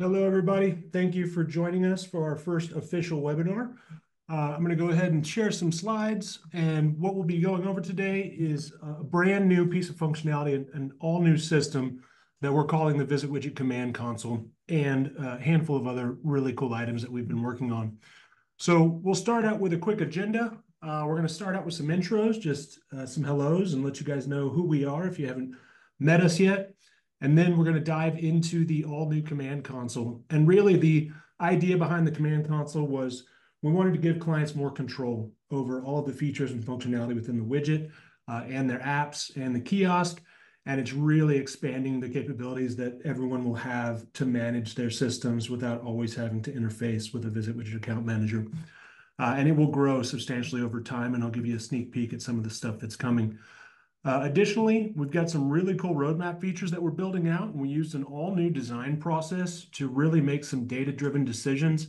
Hello, everybody. Thank you for joining us for our first official webinar. Uh, I'm going to go ahead and share some slides, and what we'll be going over today is a brand new piece of functionality, an, an all new system that we're calling the Visit Widget Command Console, and a handful of other really cool items that we've been working on. So we'll start out with a quick agenda. Uh, we're going to start out with some intros, just uh, some hellos, and let you guys know who we are if you haven't met us yet. And then we're going to dive into the all new command console. And really, the idea behind the command console was we wanted to give clients more control over all of the features and functionality within the widget uh, and their apps and the kiosk. And it's really expanding the capabilities that everyone will have to manage their systems without always having to interface with a Visit Widget account manager. Uh, and it will grow substantially over time. And I'll give you a sneak peek at some of the stuff that's coming. Uh, additionally, we've got some really cool roadmap features that we're building out, and we used an all-new design process to really make some data-driven decisions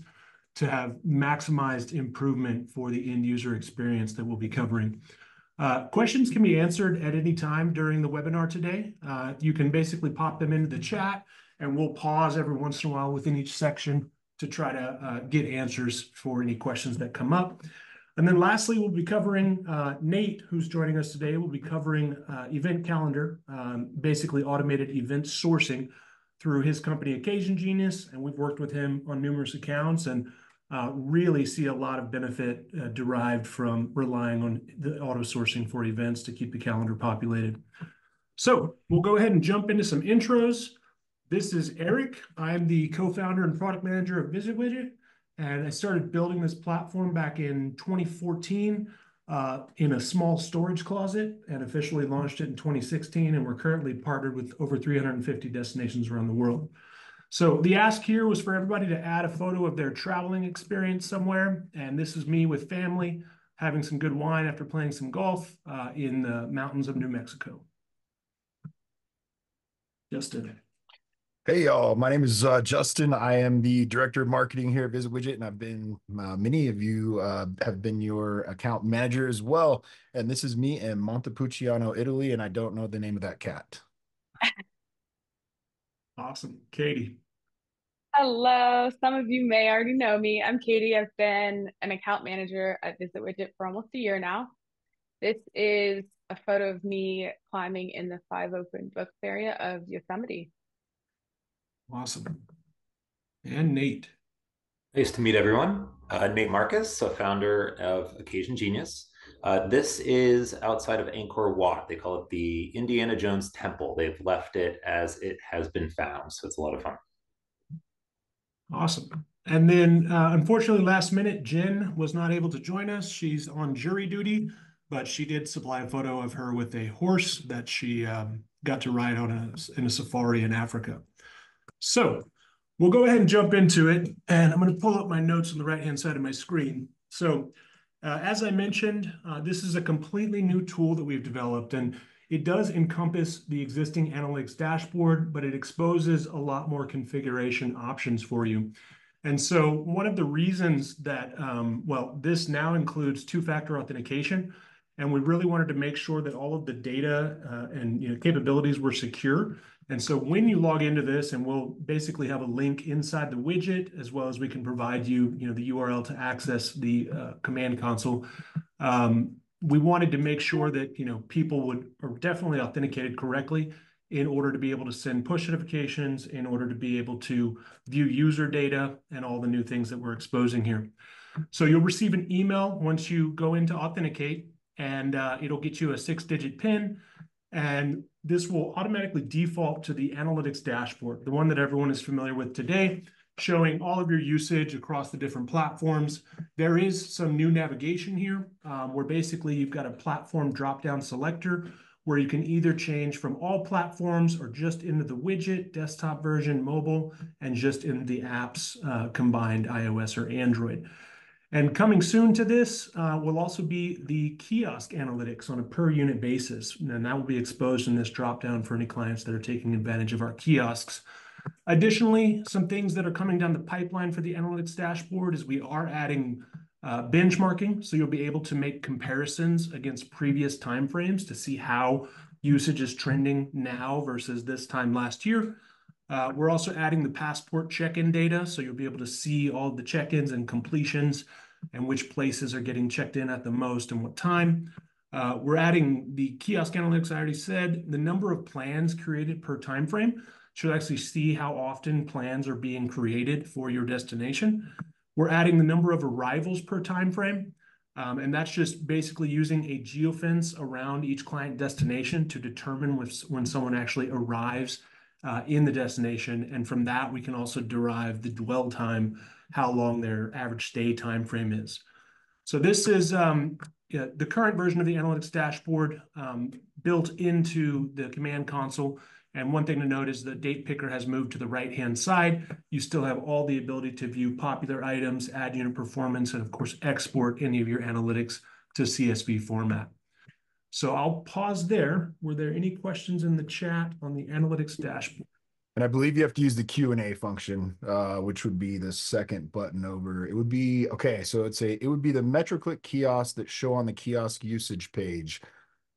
to have maximized improvement for the end user experience that we'll be covering. Uh, questions can be answered at any time during the webinar today. Uh, you can basically pop them into the chat, and we'll pause every once in a while within each section to try to get answers for any questions that come up. And then lastly, we'll be covering uh, Nate, who's joining us today. We'll be covering uh, event calendar, um, basically automated event sourcing through his company OccasionGenius. And we've worked with him on numerous accounts and uh, really see a lot of benefit uh, derived from relying on the auto sourcing for events to keep the calendar populated. So we'll go ahead and jump into some intros. This is Eric. I'm the co-founder and product manager of Visit Widget. And I started building this platform back in 2014 uh, in a small storage closet and officially launched it in 2016. And we're currently partnered with over 350 destinations around the world. So the ask here was for everybody to add a photo of their traveling experience somewhere. And this is me with family having some good wine after playing some golf uh, in the mountains of New Mexico. Justin. Hey y'all, my name is uh, Justin. I am the director of marketing here at Visit Widget, and I've been uh, many of you uh, have been your account manager as well. And this is me in Montepulciano, Italy, and I don't know the name of that cat. awesome, Katie. Hello. Some of you may already know me. I'm Katie. I've been an account manager at Visit Widget for almost a year now. This is a photo of me climbing in the Five Open Books area of Yosemite. Awesome. And Nate. Nice to meet everyone. Uh, Nate Marcus, a founder of OccasionGenius. Uh, this is outside of Angkor Wat. They call it the Indiana Jones Temple. They've left it as it has been found. So it's a lot of fun. Awesome. And then, uh, unfortunately, last minute, Jen was not able to join us. She's on jury duty, but she did supply a photo of her with a horse that she um, got to ride on a, in a safari in Africa. So we'll go ahead and jump into it. And I'm going to pull up my notes on the right-hand side of my screen. So uh, as I mentioned, uh, this is a completely new tool that we've developed. And it does encompass the existing analytics dashboard, but it exposes a lot more configuration options for you. And so one of the reasons that, um, well, this now includes two-factor authentication, and we really wanted to make sure that all of the data uh, and you know, capabilities were secure. And so when you log into this, and we'll basically have a link inside the widget, as well as we can provide you, you know, the URL to access the uh, command console. Um, we wanted to make sure that, you know, people would are definitely authenticated correctly in order to be able to send push notifications, in order to be able to view user data and all the new things that we're exposing here. So you'll receive an email once you go into authenticate, and uh, it'll get you a six-digit PIN. And this will automatically default to the analytics dashboard, the one that everyone is familiar with today, showing all of your usage across the different platforms. There is some new navigation here, um, where basically you've got a platform drop-down selector where you can either change from all platforms or just into the widget, desktop version, mobile, and just in the apps uh, combined iOS or Android. And coming soon to this uh, will also be the kiosk analytics on a per unit basis. And that will be exposed in this dropdown for any clients that are taking advantage of our kiosks. Additionally, some things that are coming down the pipeline for the analytics dashboard is we are adding uh, benchmarking. So you'll be able to make comparisons against previous timeframes to see how usage is trending now versus this time last year. Uh, we're also adding the passport check-in data, so you'll be able to see all the check-ins and completions and which places are getting checked in at the most and what time. Uh, we're adding the kiosk analytics, I already said, the number of plans created per time frame. Should actually see how often plans are being created for your destination. We're adding the number of arrivals per time frame. Um, and that's just basically using a geofence around each client destination to determine when someone actually arrives in the destination. And from that, we can also derive the dwell time, how long their average stay time frame is. So this is um, yeah, the current version of the analytics dashboard um, built into the command console. And one thing to note is the date picker has moved to the right-hand side. You still have all the ability to view popular items, add unit performance, and of course, export any of your analytics to CSV format. So I'll pause there. Were there any questions in the chat on the analytics dashboard? And I believe you have to use the Q and A function, uh, which would be the second button over. It would be okay. So it's a it would be the MetroClick kiosks that show on the kiosk usage page.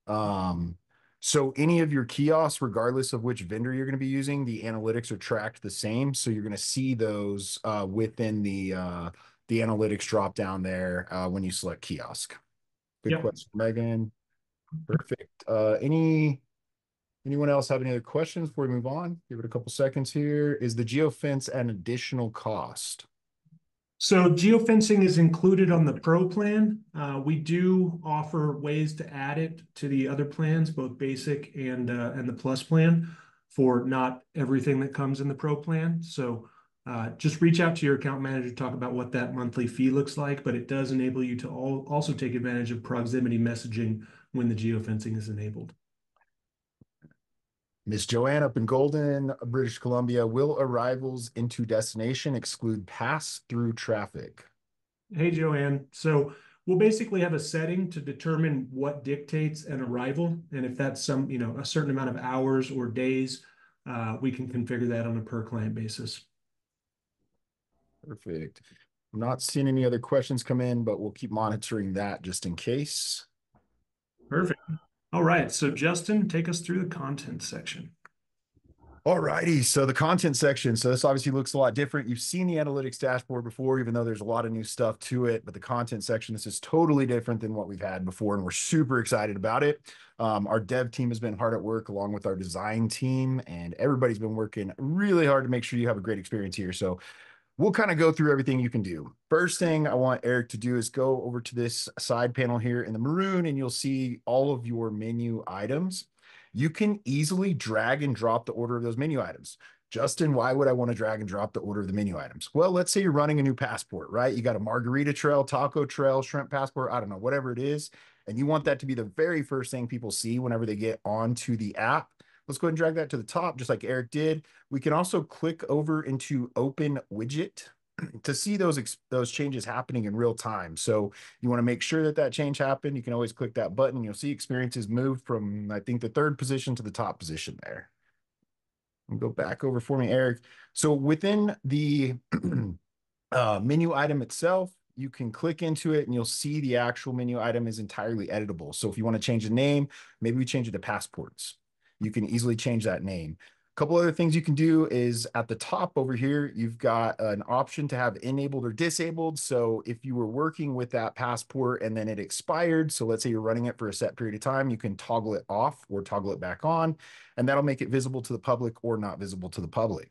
Um, so any of your kiosks, regardless of which vendor you're going to be using, the analytics are tracked the same. So you're going to see those uh, within the uh, the analytics drop down there uh, when you select kiosk. Good yep. question, Megan. Perfect. Uh, any anyone else have any other questions before we move on? Give it a couple seconds here. Is the geofence an additional cost? So geofencing is included on the pro plan. Uh, we do offer ways to add it to the other plans, both basic and uh, and the plus plan for not everything that comes in the pro plan. So uh, just reach out to your account manager to talk about what that monthly fee looks like, but it does enable you to all, also take advantage of proximity messaging when the geofencing is enabled. Miss Joanne up in Golden, British Columbia, will arrivals into destination exclude pass-through traffic? Hey, Joanne. So we'll basically have a setting to determine what dictates an arrival. And if that's some, you know, a certain amount of hours or days, uh, we can configure that on a per client basis. Perfect. I'm not seeing any other questions come in, but we'll keep monitoring that just in case. Perfect. All right. So, Justin, take us through the content section. All righty. So the content section. So this obviously looks a lot different. You've seen the analytics dashboard before, even though there's a lot of new stuff to it. But the content section, this is totally different than what we've had before, and we're super excited about it. Um, our dev team has been hard at work along with our design team, and everybody's been working really hard to make sure you have a great experience here. So we'll kind of go through everything you can do. First thing I want Eric to do is go over to this side panel here in the maroon and you'll see all of your menu items. You can easily drag and drop the order of those menu items. Justin, why would I want to drag and drop the order of the menu items? Well, let's say you're running a new passport, right? You got a margarita trail, taco trail, shrimp passport, I don't know, whatever it is. And you want that to be the very first thing people see whenever they get onto the app. Let's go ahead and drag that to the top, just like Eric did. We can also click over into open widget to see those those changes happening in real time. So you want to make sure that that change happened. You can always click that button. You'll see experiences move from, I think, the third position to the top position there. Go back over for me, Eric. So within the uh, menu item itself, you can click into it and you'll see the actual menu item is entirely editable. So if you want to change the name, maybe we change it to passports you can easily change that name. A couple other things you can do is at the top over here, you've got an option to have enabled or disabled. So if you were working with that passport and then it expired, so let's say you're running it for a set period of time, you can toggle it off or toggle it back on, and that'll make it visible to the public or not visible to the public.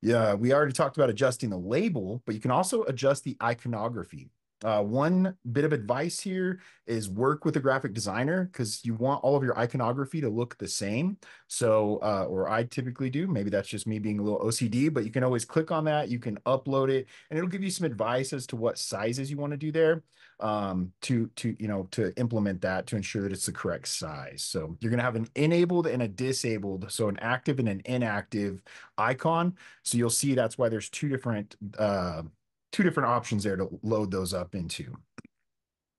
Yeah, we already talked about adjusting the label, but you can also adjust the iconography. Uh, one bit of advice here is work with a graphic designer because you want all of your iconography to look the same. So, uh, or I typically do, maybe that's just me being a little OCD, but you can always click on that. You can upload it and it'll give you some advice as to what sizes you want to do there um, to, to, you know, to implement that to ensure that it's the correct size. So you're going to have an enabled and a disabled. So an active and an inactive icon. So you'll see that's why there's two different, uh, two different options there to load those up into.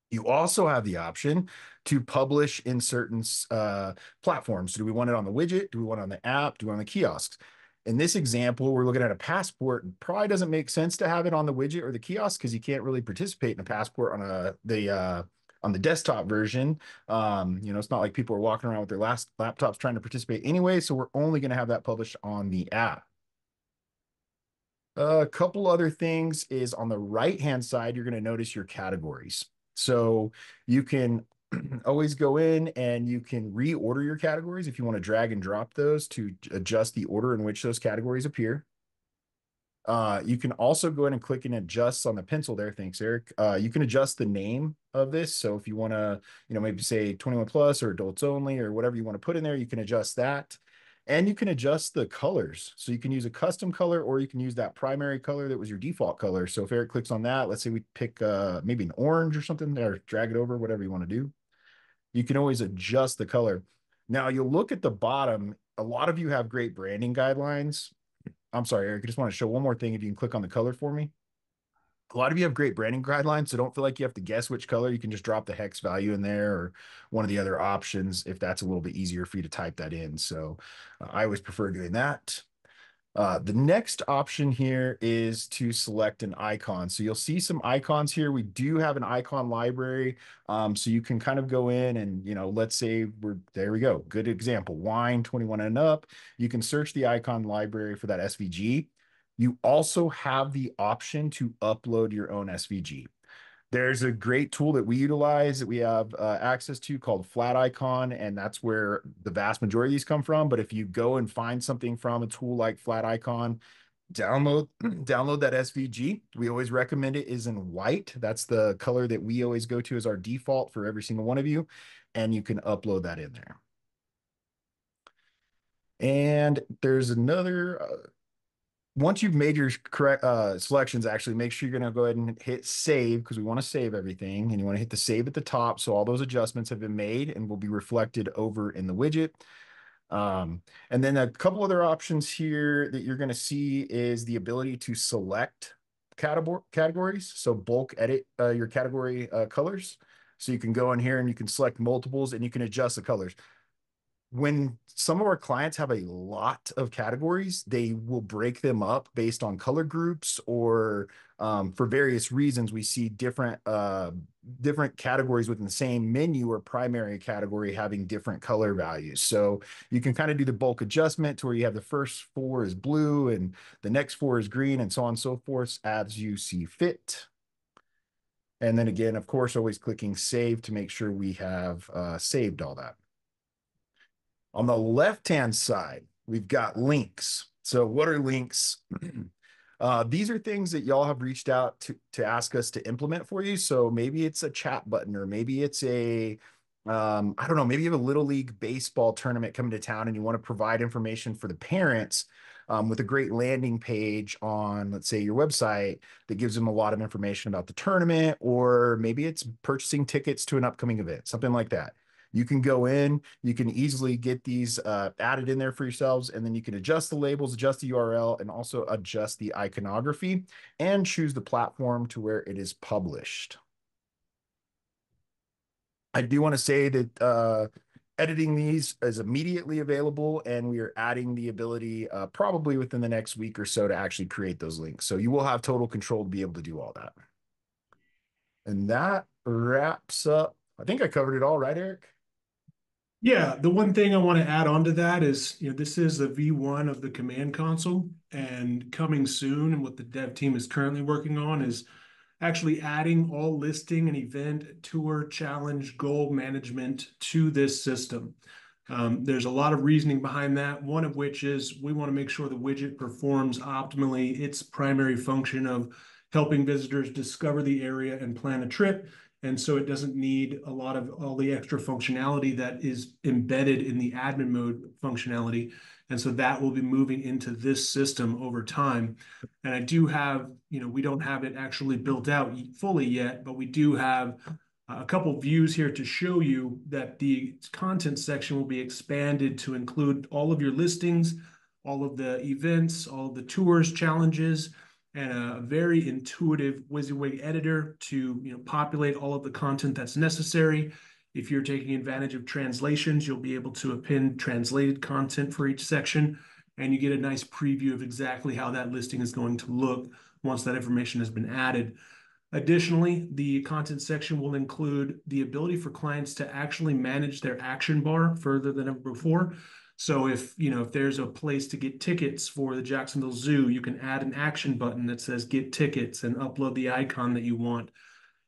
You also have the option to publish in certain uh, platforms. So do we want it on the widget? Do we want it on the app? Do we want it on the kiosks? In this example, we're looking at a passport. and Probably doesn't make sense to have it on the widget or the kiosk because you can't really participate in a passport on a the uh, on the desktop version. Um, you know, it's not like people are walking around with their last laptops trying to participate anyway. So we're only going to have that published on the app. A couple other things is on the right-hand side, you're going to notice your categories. So you can always go in and you can reorder your categories if you want to drag and drop those to adjust the order in which those categories appear. Uh, you can also go in and click and adjust on the pencil there. Thanks, Eric. Uh, you can adjust the name of this. So if you want to, you know, maybe say 21 plus or adults only or whatever you want to put in there, you can adjust that. And you can adjust the colors. So you can use a custom color or you can use that primary color that was your default color. So if Eric clicks on that, let's say we pick uh, maybe an orange or something or drag it over, whatever you want to do. You can always adjust the color. Now you'll look at the bottom. A lot of you have great branding guidelines I'm sorry, Eric. I just want to show one more thing. If you can click on the color for me. A lot of you have great branding guidelines, so don't feel like you have to guess which color. You can just drop the hex value in there or one of the other options if that's a little bit easier for you to type that in. So uh, I always prefer doing that. Uh, the next option here is to select an icon. So you'll see some icons here. We do have an icon library. Um, so you can kind of go in and, you know, let's say we're, there we go. Good example, wine 21 and up. You can search the icon library for that SVG. You also have the option to upload your own SVG. There's a great tool that we utilize that we have uh, access to called Flaticon, and that's where the vast majority of these come from. But if you go and find something from a tool like Flaticon, download download that SVG. We always recommend it is in white. That's the color that we always go to as our default for every single one of you, and you can upload that in there. And there's another uh, once you've made your correct uh, selections, actually make sure you're going to go ahead and hit save because we want to save everything and you want to hit the save at the top. So all those adjustments have been made and will be reflected over in the widget. Um, and then a couple other options here that you're going to see is the ability to select category categories. So bulk edit uh, your category uh, colors. So you can go in here and you can select multiples and you can adjust the colors when some of our clients have a lot of categories, they will break them up based on color groups or um, for various reasons. We see different uh, different categories within the same menu or primary category having different color values. So you can kind of do the bulk adjustment to where you have the first four is blue and the next four is green and so on and so forth as you see fit. And then again, of course, always clicking save to make sure we have uh, saved all that. On the left-hand side, we've got links. So what are links? uh, these are things that y'all have reached out to, to ask us to implement for you. So maybe it's a chat button or maybe it's a, um, I don't know, maybe you have a little league baseball tournament coming to town and you want to provide information for the parents um, with a great landing page on, let's say, your website that gives them a lot of information about the tournament, or maybe it's purchasing tickets to an upcoming event, something like that. You can go in, you can easily get these uh, added in there for yourselves, and then you can adjust the labels, adjust the URL, and also adjust the iconography and choose the platform to where it is published. I do want to say that uh, editing these is immediately available and we are adding the ability uh, probably within the next week or so to actually create those links. So you will have total control to be able to do all that. And that wraps up. I think I covered it all, right, Eric? Yeah, the one thing I want to add on to that is, you know, this is the V1 of the command console and coming soon and what the dev team is currently working on is actually adding all listing and event tour challenge goal management to this system. Um, there's a lot of reasoning behind that. One of which is we want to make sure the widget performs optimally its primary function of helping visitors discover the area and plan a trip and so it doesn't need a lot of all the extra functionality that is embedded in the admin mode functionality. And so that will be moving into this system over time. And I do have, you know, we don't have it actually built out fully yet, but we do have a couple views here to show you that the content section will be expanded to include all of your listings, all of the events, all of the tours, challenges, and a very intuitive WYSIWYG editor to you know populate all of the content that's necessary. If you're taking advantage of translations, you'll be able to append translated content for each section, and you get a nice preview of exactly how that listing is going to look once that information has been added. Additionally, the content section will include the ability for clients to actually manage their action bar further than ever before. So if, you know, if there's a place to get tickets for the Jacksonville Zoo, you can add an action button that says get tickets and upload the icon that you want.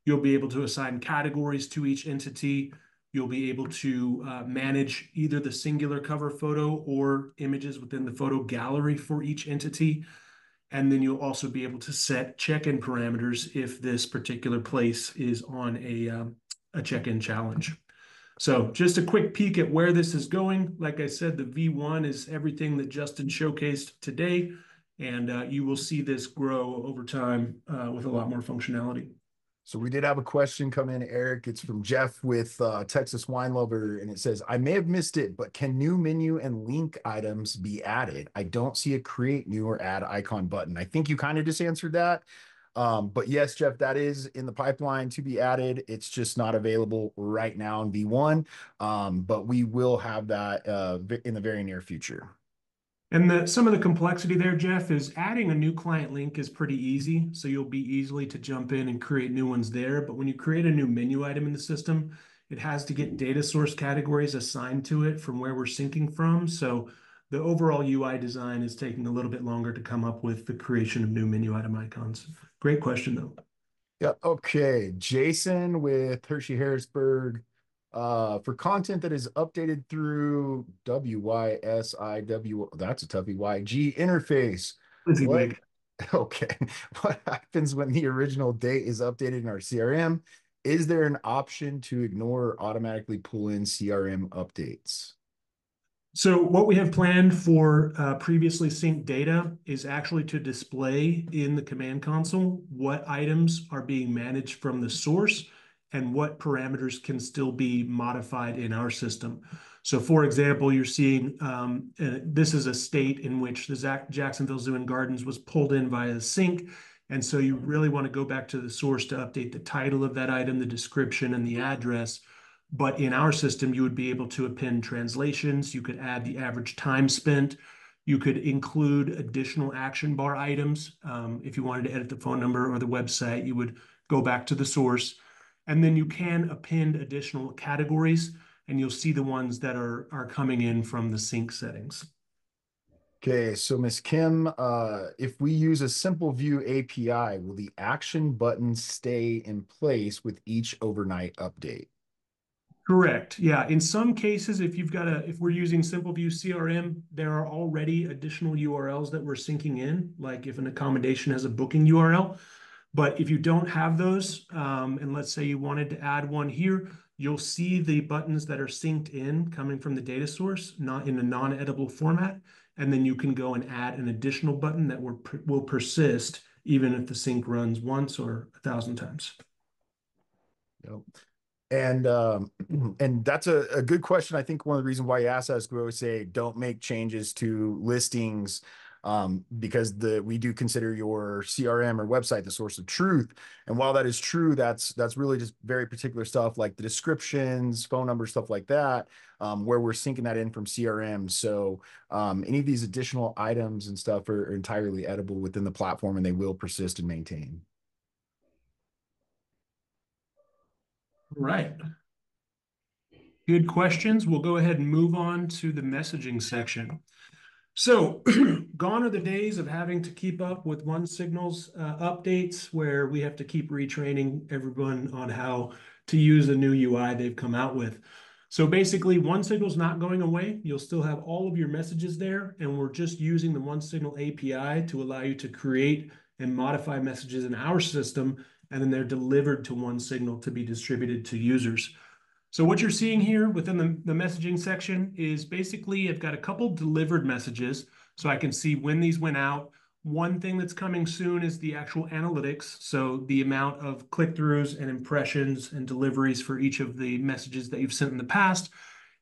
You'll be able to assign categories to each entity. You'll be able to uh, manage either the singular cover photo or images within the photo gallery for each entity. And then you'll also be able to set check-in parameters if this particular place is on a, um, a check-in challenge. So just a quick peek at where this is going. Like I said, the V1 is everything that Justin showcased today, and uh, you will see this grow over time uh, with a lot more functionality. So we did have a question come in, Eric. It's from Jeff with uh, Texas Wine Lover, and it says, "I may have missed it, but can new menu and link items be added? I don't see a create new or add icon button." I think you kind of just answered that. Um, but yes, Jeff, that is in the pipeline to be added. It's just not available right now in V1, um, but we will have that uh, in the very near future. And the, some of the complexity there, Jeff, is adding a new client link is pretty easy. So you'll be easily to jump in and create new ones there. But when you create a new menu item in the system, it has to get data source categories assigned to it from where we're syncing from. So the overall UI design is taking a little bit longer to come up with the creation of new menu item icons. Great question, though. Yeah. Okay. Jason with Hershey Harrisburg uh, for content that is updated through WYSIW, that's a toughie, YG interface. What, okay. What happens when the original date is updated in our CRM? Is there an option to ignore or automatically pull in CRM updates? So what we have planned for uh, previously synced data is actually to display in the command console what items are being managed from the source and what parameters can still be modified in our system. So for example, you're seeing um, uh, this is a state in which the Jacksonville Zoo and Gardens was pulled in via the sync. And so you really want to go back to the source to update the title of that item, the description, and the address. But in our system, you would be able to append translations. You could add the average time spent. You could include additional action bar items. Um, if you wanted to edit the phone number or the website, you would go back to the source. And then you can append additional categories, and you'll see the ones that are, are coming in from the sync settings. Okay, so Ms. Kim, uh, if we use a Simpleview API, will the action button stay in place with each overnight update? Correct. Yeah. In some cases, if you've got a, if we're using Simpleview CRM, there are already additional URLs that we're syncing in, like if an accommodation has a booking URL. But if you don't have those, um, and let's say you wanted to add one here, you'll see the buttons that are synced in coming from the data source, not in a non-editable format. And then you can go and add an additional button that will, will persist even if the sync runs once or a thousand times. Yep. And um, and that's a, a good question. I think one of the reasons why you asked us, we always say don't make changes to listings um, because the we do consider your CRM or website the source of truth. And while that is true, that's that's really just very particular stuff like the descriptions, phone numbers, stuff like that, um, where we're syncing that in from CRM. So um, any of these additional items and stuff are, are entirely editable within the platform, and they will persist and maintain. Right. Good questions. We'll go ahead and move on to the messaging section. So gone are the days of having to keep up with OneSignal's uh, updates where we have to keep retraining everyone on how to use a new UI they've come out with. So basically, OneSignal's not going away. You'll still have all of your messages there, and we're just using the OneSignal API to allow you to create and modify messages in our system, and then they're delivered to OneSignal to be distributed to users. So what you're seeing here within the, the messaging section is basically I've got a couple delivered messages so I can see when these went out. One thing that's coming soon is the actual analytics. So the amount of click-throughs and impressions and deliveries for each of the messages that you've sent in the past.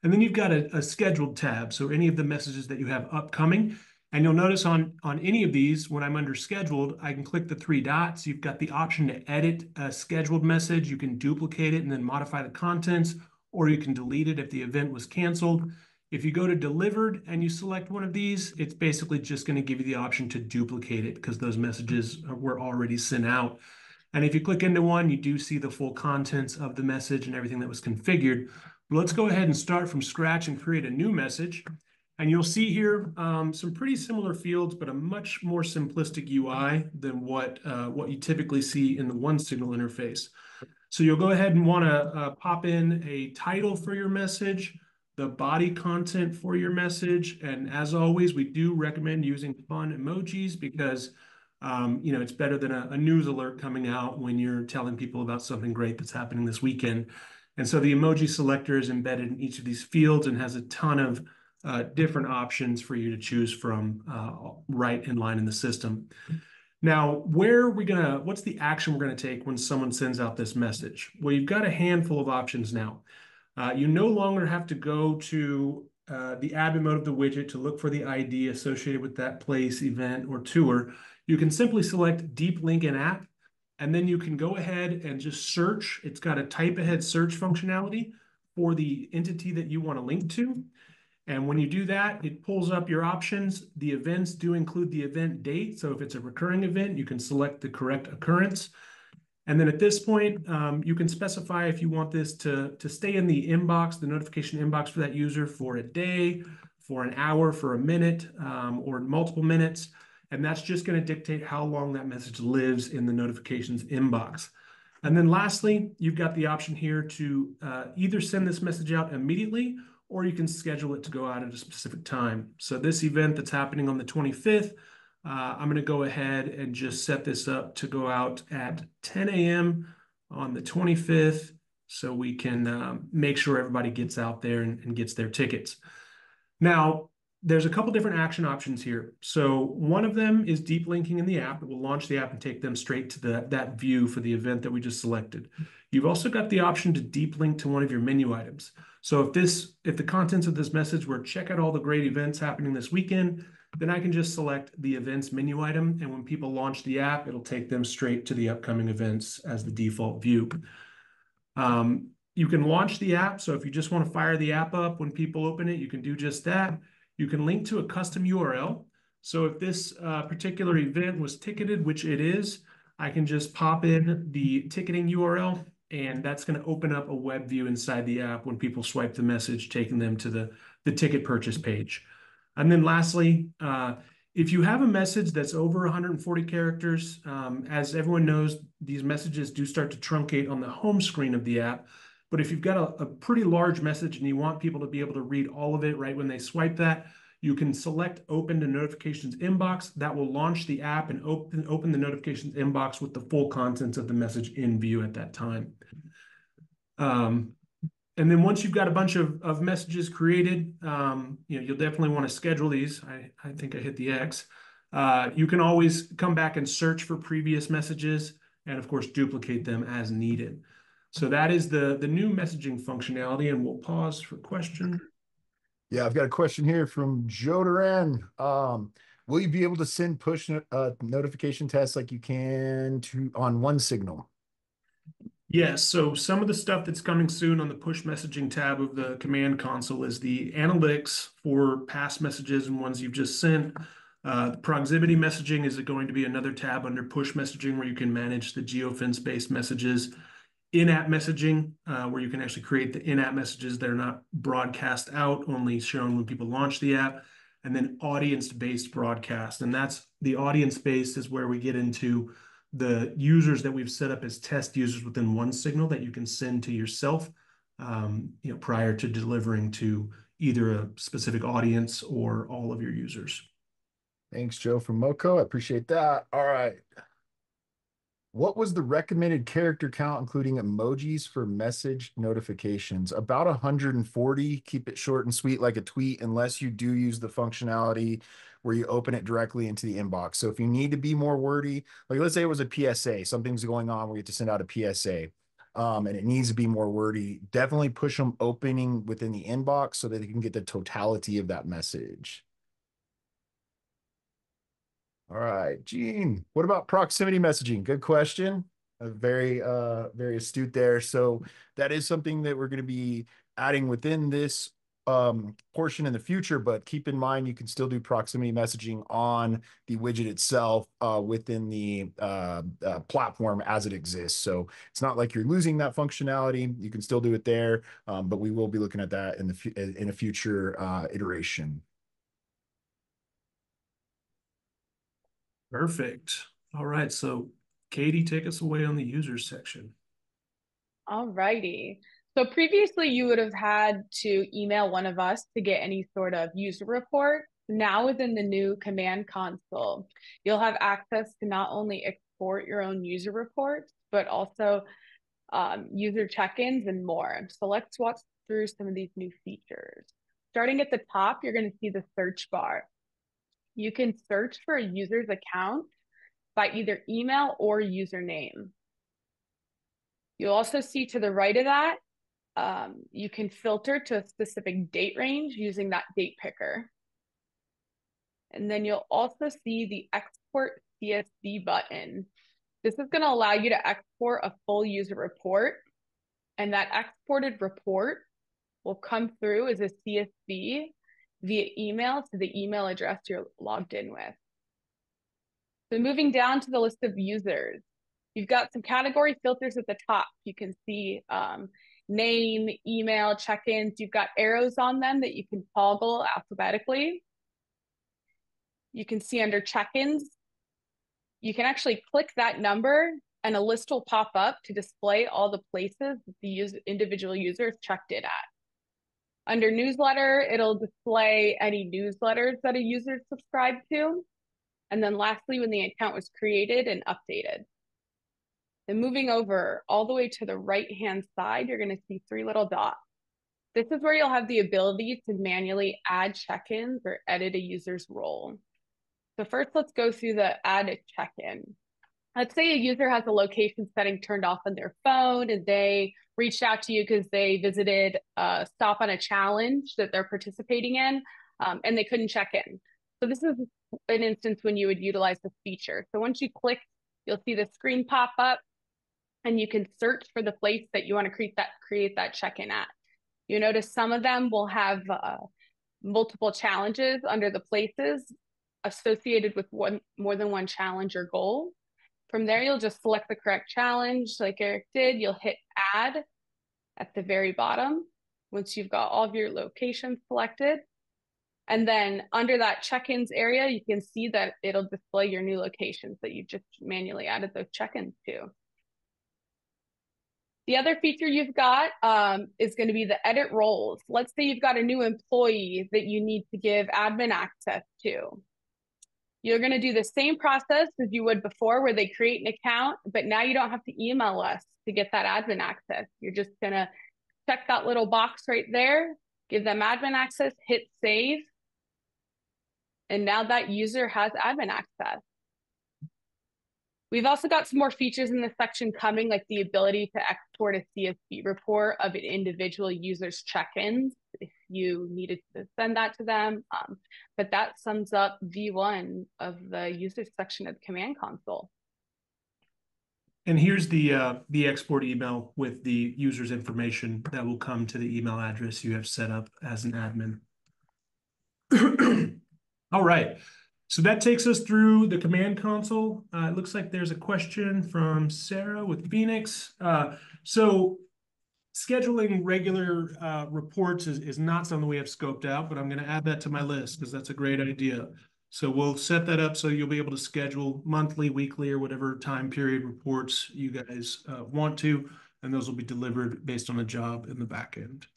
And then you've got a, a scheduled tab. So any of the messages that you have upcoming. And you'll notice on, on any of these, when I'm under scheduled, I can click the three dots. You've got the option to edit a scheduled message. You can duplicate it and then modify the contents, or you can delete it if the event was canceled. If you go to delivered and you select one of these, it's basically just going to give you the option to duplicate it because those messages were already sent out. And if you click into one, you do see the full contents of the message and everything that was configured. But let's go ahead and start from scratch and create a new message. And you'll see here um, some pretty similar fields, but a much more simplistic UI than what uh, what you typically see in the OneSignal interface. So you'll go ahead and want to uh, pop in a title for your message, the body content for your message, and as always, we do recommend using fun emojis because um, you know it's better than a, a news alert coming out when you're telling people about something great that's happening this weekend. And so the emoji selector is embedded in each of these fields and has a ton of different options for you to choose from uh, right in line in the system. Now, where are we gonna, what's the action we're gonna take when someone sends out this message? Well, you've got a handful of options now. Uh, you no longer have to go to uh, the admin mode of the widget to look for the ID associated with that place, event, or tour. You can simply select Deep Link in App, and then you can go ahead and just search. It's got a type ahead search functionality for the entity that you want to link to. And when you do that, it pulls up your options. The events do include the event date. So if it's a recurring event, you can select the correct occurrence. And then at this point, um, you can specify if you want this to, to stay in the inbox, the notification inbox for that user for a day, for an hour, for a minute, um, or multiple minutes. And that's just going to dictate how long that message lives in the notifications inbox. And then lastly, you've got the option here to uh, either send this message out immediately or you can schedule it to go out at a specific time. So this event that's happening on the 25th, uh, I'm going to go ahead and just set this up to go out at 10 a.m. on the 25th so we can um, make sure everybody gets out there and, and gets their tickets. Now, there's a couple different action options here. So one of them is deep linking in the app. It will launch the app and take them straight to the, that view for the event that we just selected. You've also got the option to deep link to one of your menu items. So if this, if the contents of this message were check out all the great events happening this weekend, then I can just select the events menu item. And when people launch the app, it'll take them straight to the upcoming events as the default view. Um, you can launch the app. So if you just want to fire the app up when people open it, you can do just that. You can link to a custom URL. So if this uh, particular event was ticketed, which it is, I can just pop in the ticketing URL and that's going to open up a web view inside the app when people swipe the message, taking them to the, the ticket purchase page. And then lastly, uh, if you have a message that's over 140 characters, um, as everyone knows, these messages do start to truncate on the home screen of the app. But if you've got a, a pretty large message and you want people to be able to read all of it right when they swipe that, you can select open the notifications inbox. That will launch the app and open, open the notifications inbox with the full contents of the message in view at that time. Um, and then once you've got a bunch of, of messages created, um, you know, you'll definitely want to schedule these. I, I think I hit the X. Uh, you can always come back and search for previous messages and of course duplicate them as needed. So that is the, the new messaging functionality and we'll pause for question. Yeah, I've got a question here from Joe Duran. Um, will you be able to send push uh, notification tests like you can to on OneSignal? Yes, so some of the stuff that's coming soon on the push messaging tab of the command console is the analytics for past messages and ones you've just sent. Uh, the proximity messaging is it going to be another tab under push messaging where you can manage the geofence based messages in-app messaging, uh, where you can actually create the in-app messages that are not broadcast out, only shown when people launch the app, and then audience-based broadcast. And that's the audience-based is where we get into the users that we've set up as test users within OneSignal that you can send to yourself, um, you know, prior to delivering to either a specific audience or all of your users. Thanks, Joe from Moco. I appreciate that. All right. What was the recommended character count, including emojis for message notifications? About 140. Keep it short and sweet like a tweet, unless you do use the functionality where you open it directly into the inbox. So if you need to be more wordy, like let's say it was a PSA, something's going on we have to send out a PSA. Um, and it needs to be more wordy. Definitely push them opening within the inbox so that they can get the totality of that message. All right, Gene, what about proximity messaging? Good question. A very, uh, very astute there. So that is something that we're going to be adding within this um, portion in the future, but keep in mind you can still do proximity messaging on the widget itself uh, within the uh, uh, platform as it exists. So it's not like you're losing that functionality. You can still do it there, um, but we will be looking at that in the in a future uh, iteration. Perfect. All right, so Katie, take us away on the users section. All righty. So previously you would have had to email one of us to get any sort of user report. Now within the new command console, you'll have access to not only export your own user reports, but also um, user check-ins and more. So let's walk through some of these new features. Starting at the top, you're going to see the search bar. You can search for a user's account by either email or username. You'll also see to the right of that, um, you can filter to a specific date range using that date picker. And then you'll also see the export CSV button. This is going to allow you to export a full user report. And that exported report will come through as a CSV via email to the email address you're logged in with. So moving down to the list of users, you've got some category filters at the top. You can see um, name, email, check-ins. You've got arrows on them that you can toggle alphabetically. You can see under check-ins, you can actually click that number and a list will pop up to display all the places the user, individual users checked it at. Under newsletter, it'll display any newsletters that a user subscribed to. And then lastly, when the account was created and updated. Then moving over all the way to the right-hand side, you're gonna see three little dots. This is where you'll have the ability to manually add check-ins or edit a user's role. So first, let's go through the add a check-in. Let's say a user has a location setting turned off on their phone and they reached out to you because they visited a stop on a challenge that they're participating in um, and they couldn't check in. So this is an instance when you would utilize this feature. So once you click, you'll see the screen pop up and you can search for the place that you want to create that create that check-in at. You notice some of them will have uh, multiple challenges under the places associated with one more than one challenge or goal. From there, you'll just select the correct challenge like Eric did. You'll hit add at the very bottom once you've got all of your locations selected. And then under that check-ins area, you can see that it'll display your new locations that you just manually added those check-ins to. The other feature you've got um, is going to be the edit roles. Let's say you've got a new employee that you need to give admin access to. You're going to do the same process as you would before where they create an account, but now you don't have to email us to get that admin access. You're just going to check that little box right there, give them admin access, hit save. And now that user has admin access. We've also got some more features in this section coming, like the ability to export a CSV report of an individual user's check-ins if you needed to send that to them. Um, but that sums up V1 of the users section of the command console. And here's the uh, the export email with the user's information that will come to the email address you have set up as an admin. All right. So that takes us through the command console. Uh, it looks like there's a question from Sarah with Phoenix. Uh, so scheduling regular uh, reports is, is not something we have scoped out, but I'm going to add that to my list because that's a great idea. So we'll set that up so you'll be able to schedule monthly, weekly, or whatever time period reports you guys uh, want to, and those will be delivered based on a job in the back end.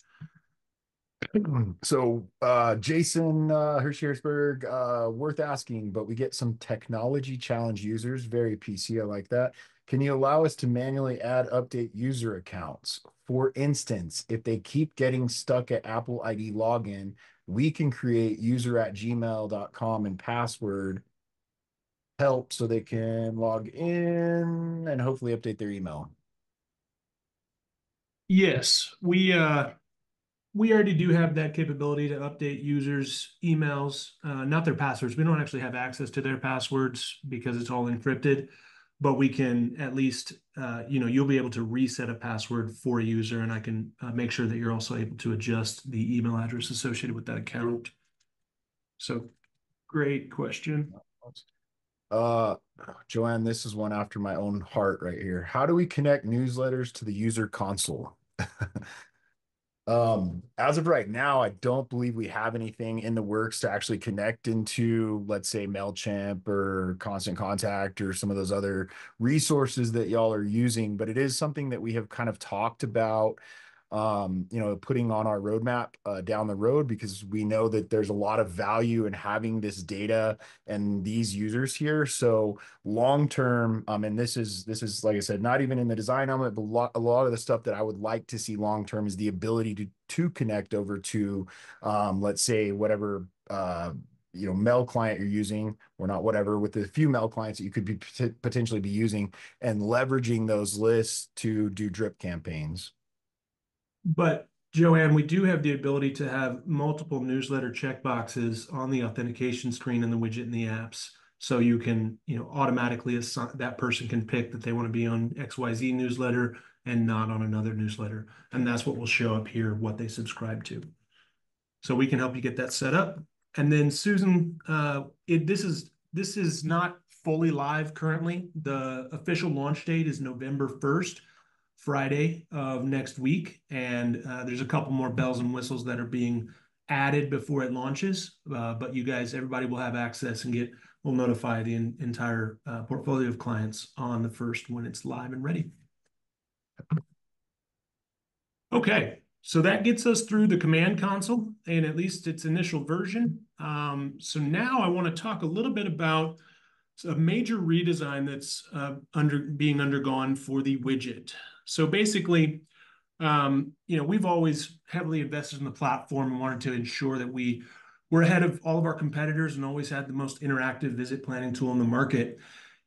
So, uh, Jason uh, uh, worth asking, but we get some technology challenge users, very PC. I like that. Can you allow us to manually add update user accounts? For instance, if they keep getting stuck at Apple ID login, we can create user at gmail.com and password help so they can log in and hopefully update their email. Yes, we uh we already do have that capability to update users' emails, uh, not their passwords. We don't actually have access to their passwords because it's all encrypted, but we can at least, uh, you know, you'll be able to reset a password for a user, and I can uh, make sure that you're also able to adjust the email address associated with that account. So, great question. Uh, Joanne, this is one after my own heart right here. How do we connect newsletters to the user console? Um, as of right now, I don't believe we have anything in the works to actually connect into, let's say, MailChimp or Constant Contact or some of those other resources that y'all are using, but it is something that we have kind of talked about um, you know, putting on our roadmap uh, down the road because we know that there's a lot of value in having this data and these users here. So long term, um, and this is this is like I said, not even in the design element, but a lot, a lot of the stuff that I would like to see long term is the ability to to connect over to, um, let's say whatever. Uh, you know mail client you're using or not whatever with the few mail clients that you could be potentially be using and leveraging those lists to do drip campaigns but Joanne, we do have the ability to have multiple newsletter checkboxes on the authentication screen in the widget in the apps. So you can, you know, automatically assign that person can pick that they want to be on XYZ newsletter and not on another newsletter. And that's what will show up here, what they subscribe to. So we can help you get that set up. And then Susan, uh, it, this is this is not fully live currently. The official launch date is November 1st. Friday of next week, and uh, there's a couple more bells and whistles that are being added before it launches. Uh, but you guys, everybody will have access and get we'll notify the in, entire uh, portfolio of clients on the first when it's live and ready. Okay, so that gets us through the command console and at least its initial version. Um, so now I want to talk a little bit about a major redesign that's uh, under being undergone for the widget. So basically, um, you know, we've always heavily invested in the platform and wanted to ensure that we were ahead of all of our competitors and always had the most interactive visit planning tool in the market.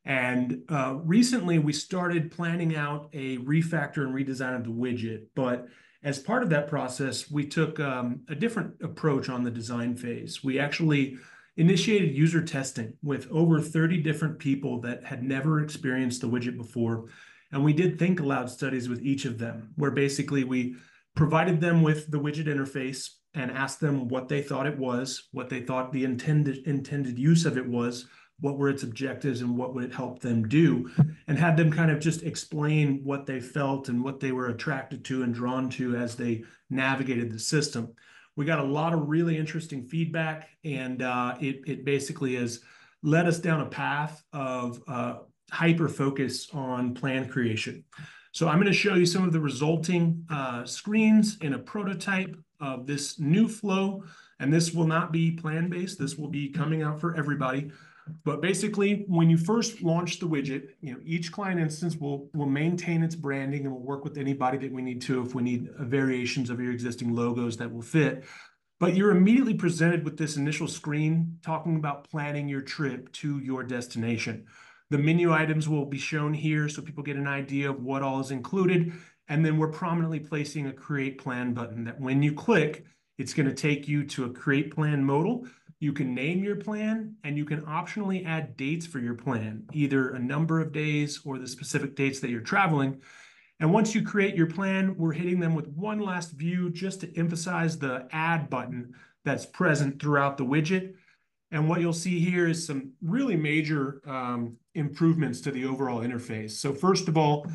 And uh, recently, we started planning out a refactor and redesign of the widget. But as part of that process, we took um, a different approach on the design phase. We actually initiated user testing with over 30 different people that had never experienced the widget before and we did think aloud studies with each of them, where basically we provided them with the widget interface and asked them what they thought it was, what they thought the intended intended use of it was, what were its objectives and what would it help them do, and had them kind of just explain what they felt and what they were attracted to and drawn to as they navigated the system. We got a lot of really interesting feedback, and uh, it, it basically has led us down a path of uh, hyper focus on plan creation. So I'm going to show you some of the resulting uh, screens in a prototype of this new flow. And this will not be plan-based. This will be coming out for everybody. But basically, when you first launch the widget, you know, each client instance will, will maintain its branding and will work with anybody that we need to if we need variations of your existing logos that will fit. But you're immediately presented with this initial screen talking about planning your trip to your destination. The menu items will be shown here so people get an idea of what all is included. And then we're prominently placing a create plan button that when you click, it's going to take you to a create plan modal. You can name your plan and you can optionally add dates for your plan, either a number of days or the specific dates that you're traveling. And once you create your plan, we're hitting them with one last view just to emphasize the add button that's present throughout the widget. And what you'll see here is some really major um, improvements to the overall interface. So first of all,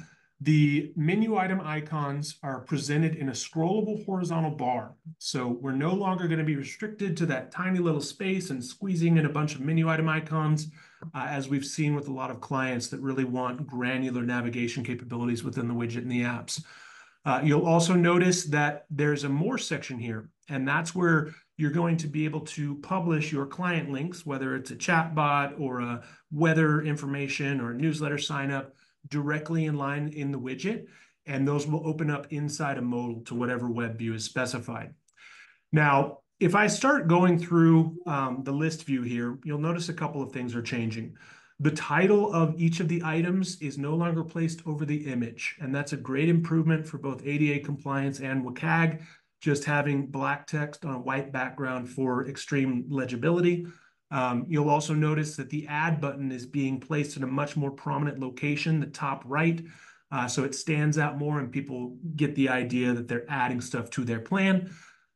the menu item icons are presented in a scrollable horizontal bar. So we're no longer going to be restricted to that tiny little space and squeezing in a bunch of menu item icons, uh, as we've seen with a lot of clients that really want granular navigation capabilities within the widget and the apps. Uh, you'll also notice that there's a more section here, and that's where you're going to be able to publish your client links, whether it's a chatbot or a weather information or a newsletter sign up directly in line in the widget. And those will open up inside a modal to whatever web view is specified. Now, if I start going through um, the list view here, you'll notice a couple of things are changing. The title of each of the items is no longer placed over the image, and that's a great improvement for both ADA compliance and WCAG just having black text on a white background for extreme legibility. Um, you'll also notice that the add button is being placed in a much more prominent location, the top right. Uh, so it stands out more and people get the idea that they're adding stuff to their plan.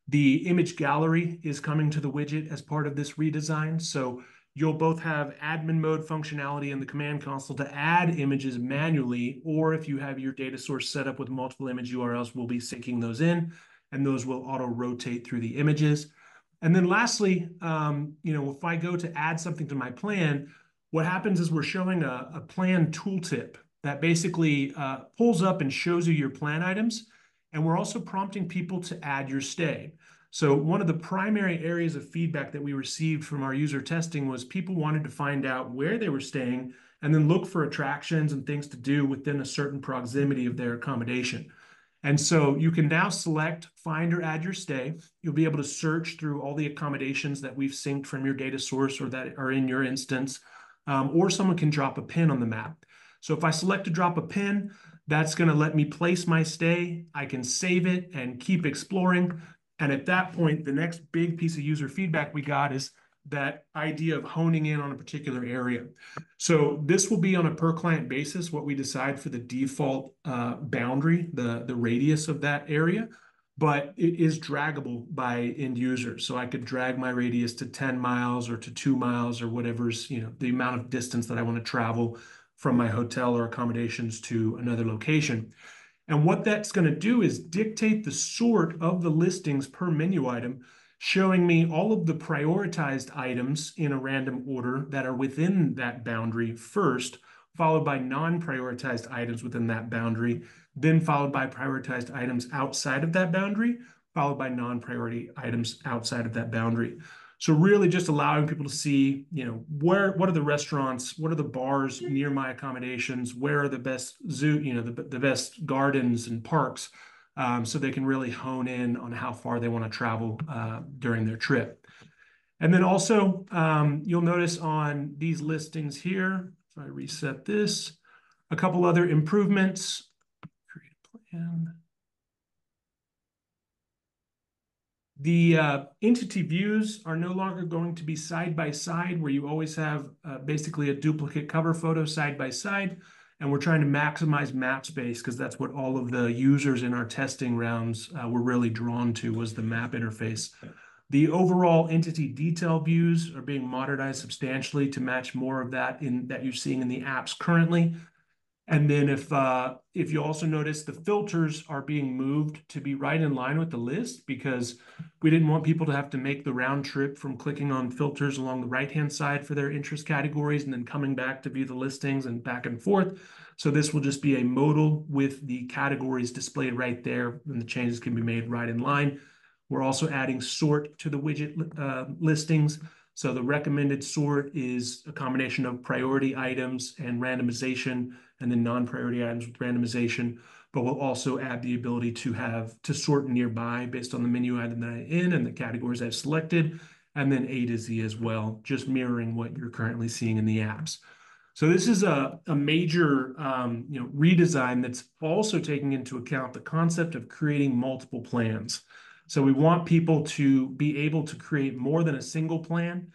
The image gallery is coming to the widget as part of this redesign. So you'll both have admin mode functionality in the command console to add images manually, or if you have your data source set up with multiple image URLs, we'll be syncing those in. And those will auto rotate through the images. And then lastly, um, you know, if I go to add something to my plan, what happens is we're showing a, a plan tooltip that basically uh, pulls up and shows you your plan items. And we're also prompting people to add your stay. So one of the primary areas of feedback that we received from our user testing was people wanted to find out where they were staying and then look for attractions and things to do within a certain proximity of their accommodation. And so you can now select find or add your stay. You'll be able to search through all the accommodations that we've synced from your data source or that are in your instance, um, or someone can drop a pin on the map. So if I select to drop a pin, that's going to let me place my stay. I can save it and keep exploring. And at that point, the next big piece of user feedback we got is that idea of honing in on a particular area. So this will be on a per client basis, what we decide for the default uh, boundary, the, the radius of that area, but it is draggable by end users. So I could drag my radius to 10 miles or to two miles or whatever's, you know, the amount of distance that I want to travel from my hotel or accommodations to another location. And what that's going to do is dictate the sort of the listings per menu item, showing me all of the prioritized items in a random order that are within that boundary first, followed by non-prioritized items within that boundary, then followed by prioritized items outside of that boundary, followed by non-priority items outside of that boundary. So really just allowing people to see, you know, where what are the restaurants, what are the bars mm-hmm. near my accommodations, where are the best zoo, you know, the, the best gardens and parks, um, so they can really hone in on how far they want to travel uh, during their trip. And then also, um, you'll notice on these listings here, if I reset this, a couple other improvements. Create a plan. The uh, entity views are no longer going to be side by side, where you always have uh, basically a duplicate cover photo side by side. And we're trying to maximize map space because that's what all of the users in our testing rounds uh, were really drawn to was the map interface. The overall entity detail views are being modernized substantially to match more of that in that you're seeing in the apps currently. And then if uh, if you also notice the filters are being moved to be right in line with the list because we didn't want people to have to make the round trip from clicking on filters along the right hand side for their interest categories and then coming back to view the listings and back and forth. So this will just be a modal with the categories displayed right there and the changes can be made right in line. We're also adding sort to the widget uh, listings. So the recommended sort is a combination of priority items and randomization and then non-priority items with randomization. But we'll also add the ability to have to sort nearby based on the menu item that I'm in and the categories I've selected, and then A to Z as well, just mirroring what you're currently seeing in the apps. So this is a, a major um, you know, redesign that's also taking into account the concept of creating multiple plans. So we want people to be able to create more than a single plan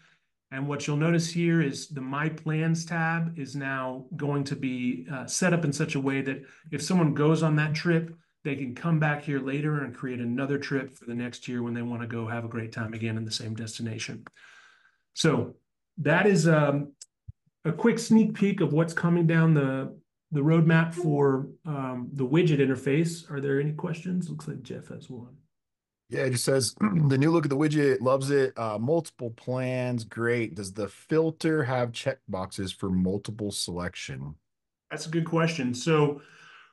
and what you'll notice here is the My Plans tab is now going to be uh, set up in such a way that if someone goes on that trip, they can come back here later and create another trip for the next year when they want to go have a great time again in the same destination. So that is um, a quick sneak peek of what's coming down the, the roadmap for um, the widget interface. Are there any questions? Looks like Jeff has one. Yeah, it just says the new look of the widget, loves it. Uh, multiple plans, great. Does the filter have check boxes for multiple selection? That's a good question. So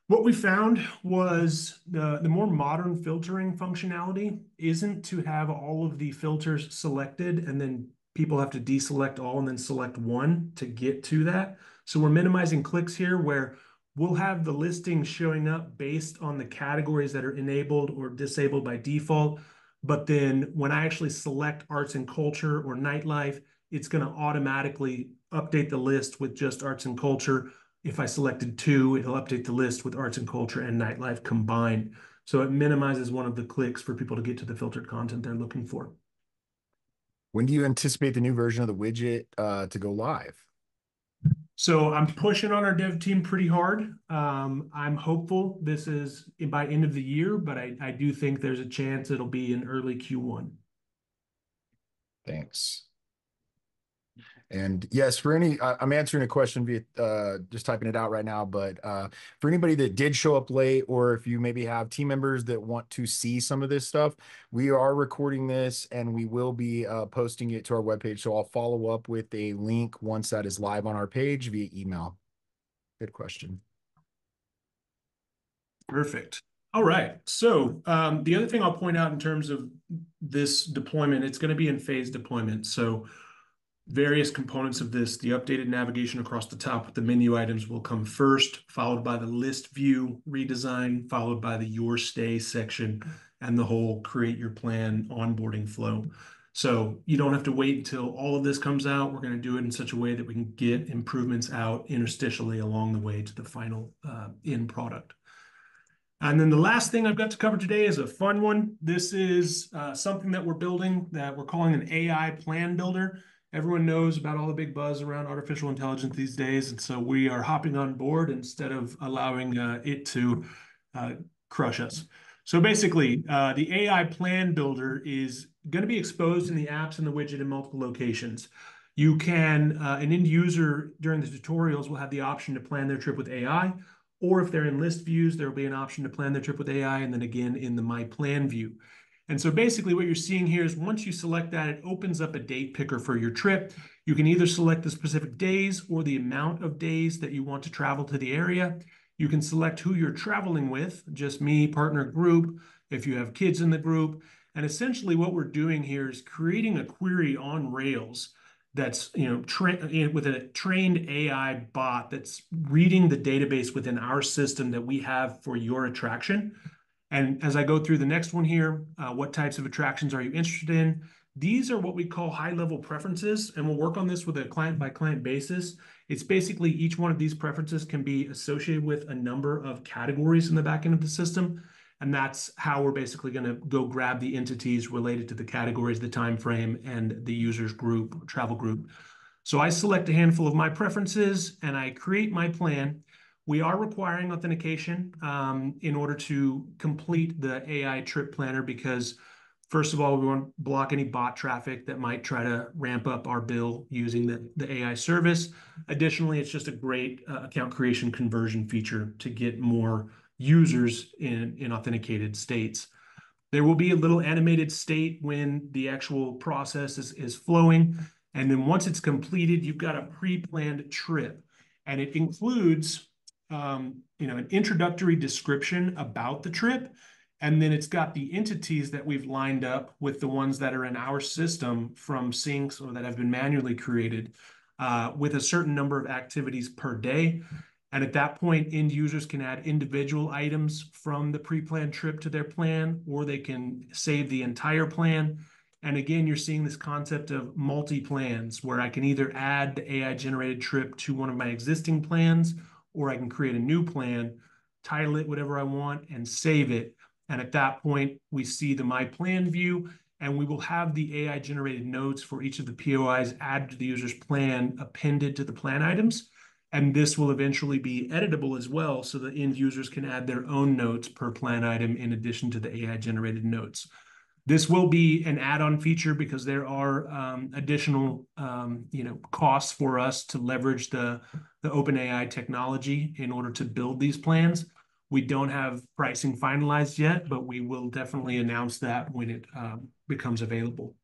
what we found was the, the more modern filtering functionality isn't to have all of the filters selected and then people have to deselect all and then select one to get to that. So we're minimizing clicks here where we'll have the listings showing up based on the categories that are enabled or disabled by default. But then when I actually select arts and culture or nightlife, it's going to automatically update the list with just arts and culture. If I selected two, it'll update the list with arts and culture and nightlife combined. So it minimizes one of the clicks for people to get to the filtered content they're looking for. When do you anticipate the new version of the widget uh, to go live? So I'm pushing on our dev team pretty hard. Um, I'm hopeful this is by end of the year, but I, I do think there's a chance it'll be in early Q1. Thanks. And yes, for any, I, I'm answering a question via uh, just typing it out right now. But uh, for anybody that did show up late, or if you maybe have team members that want to see some of this stuff, we are recording this and we will be uh, posting it to our webpage. So I'll follow up with a link once that is live on our page via email. Good question. Perfect. All right. So um, the other thing I'll point out in terms of this deployment, it's going to be in phase deployment. So various components of this, the updated navigation across the top with the menu items will come first, followed by the list view redesign, followed by the your stay section and the whole create your plan onboarding flow. So you don't have to wait until all of this comes out. We're going to do it in such a way that we can get improvements out interstitially along the way to the final uh, end product. And then the last thing I've got to cover today is a fun one. This is uh, something that we're building that we're calling an AI plan builder. Everyone knows about all the big buzz around artificial intelligence these days. And so we are hopping on board instead of allowing uh, it to uh, crush us. So basically, uh, the AI plan builder is going to be exposed in the apps and the widget in multiple locations. You can, uh, an end user during the tutorials will have the option to plan their trip with AI or if they're in list views, there will be an option to plan their trip with AI and then again in the My Plan view. And so basically what you're seeing here is once you select that, it opens up a date picker for your trip. You can either select the specific days or the amount of days that you want to travel to the area. You can select who you're traveling with, just me, partner, group, if you have kids in the group. And essentially what we're doing here is creating a query on Rails that's you know with a trained AI bot that's reading the database within our system that we have for your attraction. And as I go through the next one here, uh, what types of attractions are you interested in? These are what we call high level preferences, and we'll work on this with a client by client basis. It's basically each one of these preferences can be associated with a number of categories in the back end of the system. And that's how we're basically going to go grab the entities related to the categories, the time frame, and the user's group, travel group. So I select a handful of my preferences and I create my plan. We are requiring authentication um, in order to complete the AI trip planner because First of all, we want to block any bot traffic that might try to ramp up our bill using the, AI service. Additionally, it's just a great uh, account creation conversion feature to get more users in, authenticated states. There will be a little animated state when the actual process is, is flowing. And then once it's completed, you've got a pre-planned trip. And it includes um, you know, an introductory description about the trip. And then it's got the entities that we've lined up with the ones that are in our system from syncs or that have been manually created uh, with a certain number of activities per day. And at that point, end users can add individual items from the pre-planned trip to their plan, or they can save the entire plan. And again, you're seeing this concept of multi-plans where I can either add the AI generated trip to one of my existing plans, or I can create a new plan, title it whatever I want, and save it. And at that point, we see the My Plan view, and we will have the AI generated notes for each of the POIs added to the user's plan appended to the plan items. And this will eventually be editable as well, so the end users can add their own notes per plan item in addition to the AI-generated notes. This will be an add-on feature because there are um, additional, um, you know, costs for us to leverage the the OpenAI technology in order to build these plans. We don't have pricing finalized yet, but we will definitely announce that when it um, becomes available.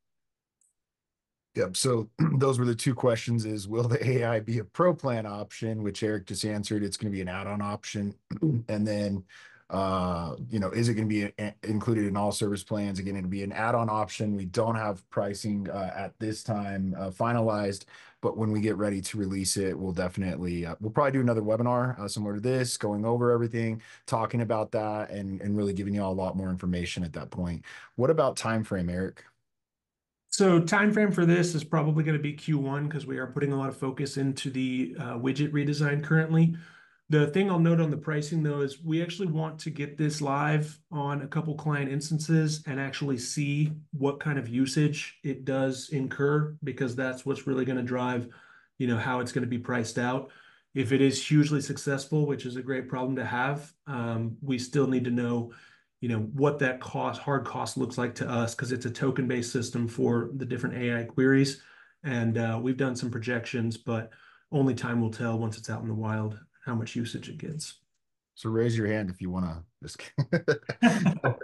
Yep. So those were the two questions is will the AI be a pro plan option, which Eric just answered. It's going to be an add-on option. and then, uh, you know, is it going to be a, included in all service plans? Again, it'll be an add-on option. We don't have pricing uh, at this time uh, finalized, but when we get ready to release it, we'll definitely, uh, we'll probably do another webinar uh, similar to this, going over everything, talking about that and, and really giving you all a lot more information at that point. What about time frame, Eric? So time frame for this is probably going to be Q1 because we are putting a lot of focus into the uh, widget redesign currently. The thing I'll note on the pricing though is we actually want to get this live on a couple client instances and actually see what kind of usage it does incur because that's what's really going to drive, you know, how it's going to be priced out. If it is hugely successful, which is a great problem to have, um, we still need to know you know, what that cost, hard cost looks like to us, because it's a token-based system for the different AI queries. And uh, we've done some projections, but only time will tell once it's out in the wild how much usage it gets. So raise your hand if you want to just.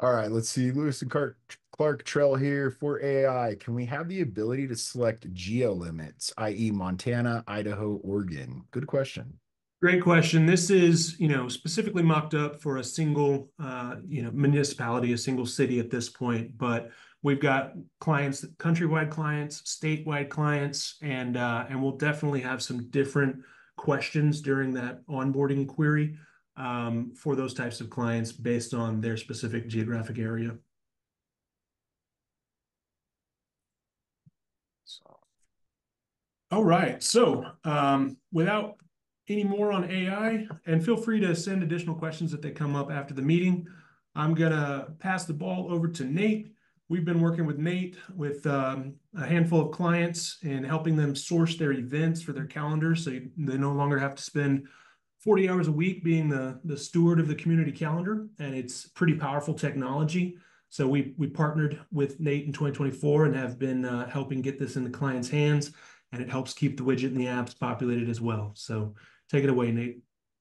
All right, let's see. Lewis and Clark, Clark Trail here for AI. Can we have the ability to select geo limits, i.e., Montana, Idaho, Oregon? Good question. Great question. This is, you know, specifically mocked up for a single, uh, you know, municipality, a single city at this point. But we've got clients, countrywide clients, statewide clients, and uh, and we'll definitely have some different questions during that onboarding query um, for those types of clients based on their specific geographic area. So. All right. So um, without any more on AI, and feel free to send additional questions if they come up after the meeting. I'm going to pass the ball over to Nate. We've been working with Nate with um, a handful of clients and helping them source their events for their calendars so they no longer have to spend 40 hours a week being the, the steward of the community calendar. And it's pretty powerful technology. So we, we partnered with Nate in 2024 and have been uh, helping get this in the client's hands. And it helps keep the widget and the apps populated as well. So take it away, Nate.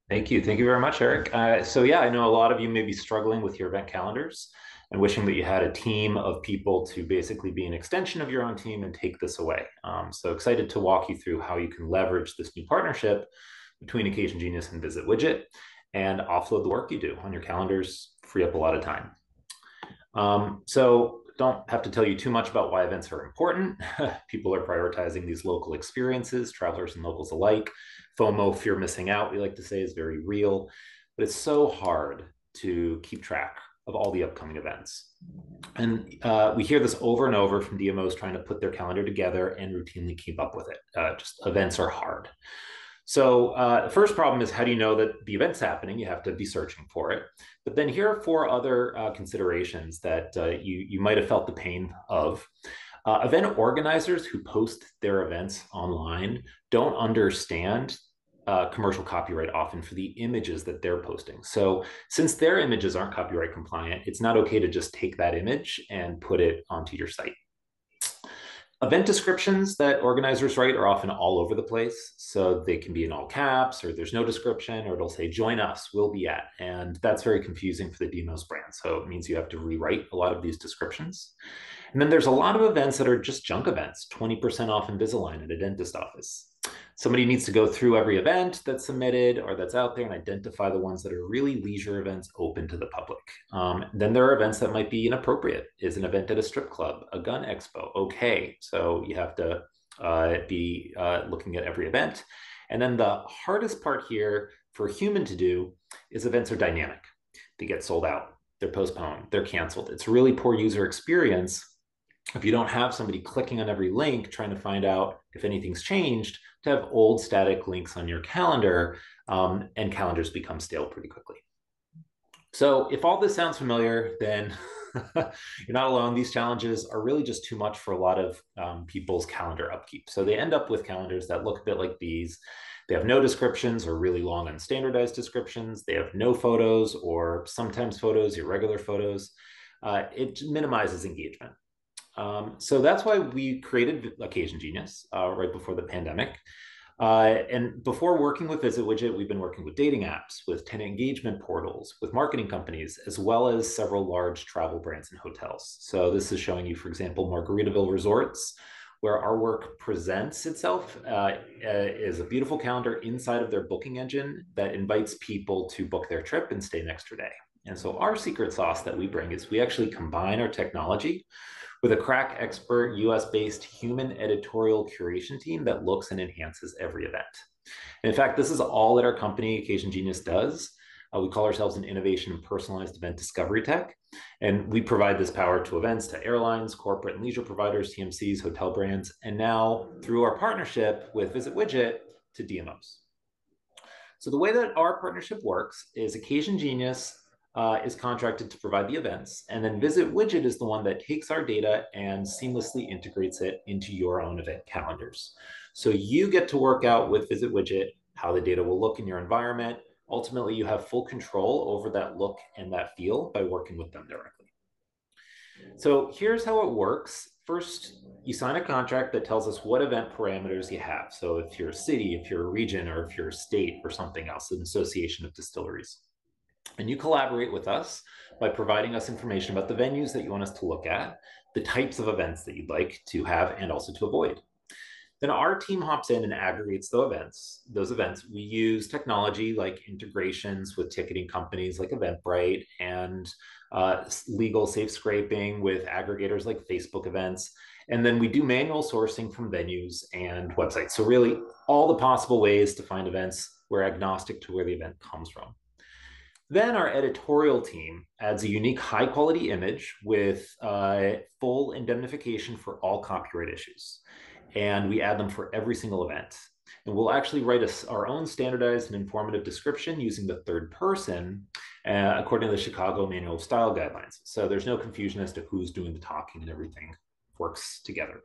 Thank you. Thank you very much, Eric. Uh, so yeah, I know a lot of you may be struggling with your event calendars and wishing that you had a team of people to basically be an extension of your own team and take this away. Um, so excited to walk you through how you can leverage this new partnership between OccasionGenius and Visit Widget and offload the work you do on your calendars, free up a lot of time. Um, so don't have to tell you too much about why events are important. People are prioritizing these local experiences, travelers and locals alike. FOMO, fear missing out, we like to say, is very real, but it's so hard to keep track of all the upcoming events. And uh, we hear this over and over from DMOs trying to put their calendar together and routinely keep up with it. Uh, just events are hard. So uh, the first problem is how do you know that the event's happening? You have to be searching for it. But then here are four other uh, considerations that uh, you, you might have felt the pain of. Uh, event organizers who post their events online don't understand uh, commercial copyright often for the images that they're posting. So since their images aren't copyright compliant, it's not okay to just take that image and put it onto your site. Event descriptions that organizers write are often all over the place. So they can be in all caps, or there's no description, or it'll say, join us, we'll be at. And that's very confusing for the DMO's brand. So it means you have to rewrite a lot of these descriptions. And then there's a lot of events that are just junk events, 20% off Invisalign at a dentist office somebody needs to go through every event that's submitted or that's out there and identify the ones that are really leisure events open to the public. Um, then there are events that might be inappropriate. Is an event at a strip club, a gun expo? Okay, so you have to uh, be uh, looking at every event. And then the hardest part here for a human to do is events are dynamic. They get sold out, they're postponed, they're canceled. It's really poor user experience if you don't have somebody clicking on every link trying to find out if anything's changed to have old static links on your calendar, um, and calendars become stale pretty quickly. So if all this sounds familiar, then you're not alone. These challenges are really just too much for a lot of um, people's calendar upkeep. So they end up with calendars that look a bit like these. They have no descriptions or really long unstandardized descriptions. They have no photos or sometimes photos, irregular photos. Uh, it minimizes engagement. Um, so that's why we created OccasionGenius uh, right before the pandemic. Uh, and before working with Visit Widget, we've been working with dating apps, with tenant engagement portals, with marketing companies, as well as several large travel brands and hotels. So this is showing you, for example, Margaritaville Resorts, where our work presents itself uh, is a beautiful calendar inside of their booking engine that invites people to book their trip and stay an extra day. And so our secret sauce that we bring is we actually combine our technology with a crack expert US based human editorial curation team that looks and enhances every event. And in fact, this is all that our company, OccasionGenius, does. Uh, we call ourselves an innovation and personalized event discovery tech. And we provide this power to events, to airlines, corporate and leisure providers, TMCs, hotel brands, and now through our partnership with Visit Widget to DMOs. So the way that our partnership works is OccasionGenius uh, is contracted to provide the events. And then Visit Widget is the one that takes our data and seamlessly integrates it into your own event calendars. So you get to work out with Visit Widget how the data will look in your environment. Ultimately, you have full control over that look and that feel by working with them directly. So here's how it works. First, you sign a contract that tells us what event parameters you have. So if you're a city, if you're a region, or if you're a state or something else, an association of distilleries. And you collaborate with us by providing us information about the venues that you want us to look at, the types of events that you'd like to have and also to avoid. Then our team hops in and aggregates those events. Those events. We use technology like integrations with ticketing companies like Eventbrite and uh, legal safe scraping with aggregators like Facebook events. And then we do manual sourcing from venues and websites. So really all the possible ways to find events, we're agnostic to where the event comes from. Then our editorial team adds a unique high quality image with uh, full indemnification for all copyright issues. And we add them for every single event. And we'll actually write a, our own standardized and informative description using the third person uh, according to the Chicago Manual of Style Guidelines. So there's no confusion as to who's doing the talking and everything works together.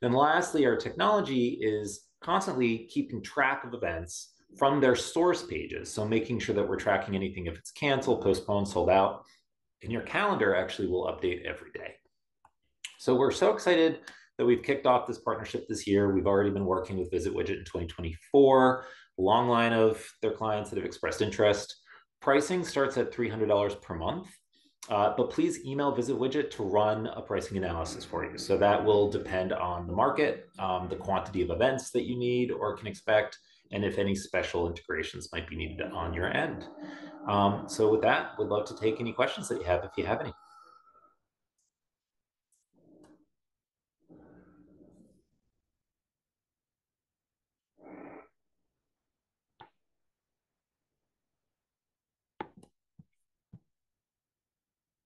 Then lastly, our technology is constantly keeping track of events from their source pages. So making sure that we're tracking anything if it's canceled, postponed, sold out. And your calendar actually will update every day. So we're so excited that we've kicked off this partnership this year. We've already been working with Visit Widget in 2024, long line of their clients that have expressed interest. Pricing starts at $300 per month. Uh, but please email Visit Widget to run a pricing analysis for you. So that will depend on the market, um, the quantity of events that you need or can expect, and if any special integrations might be needed on your end. Um, so with that, we'd love to take any questions that you have if you have any.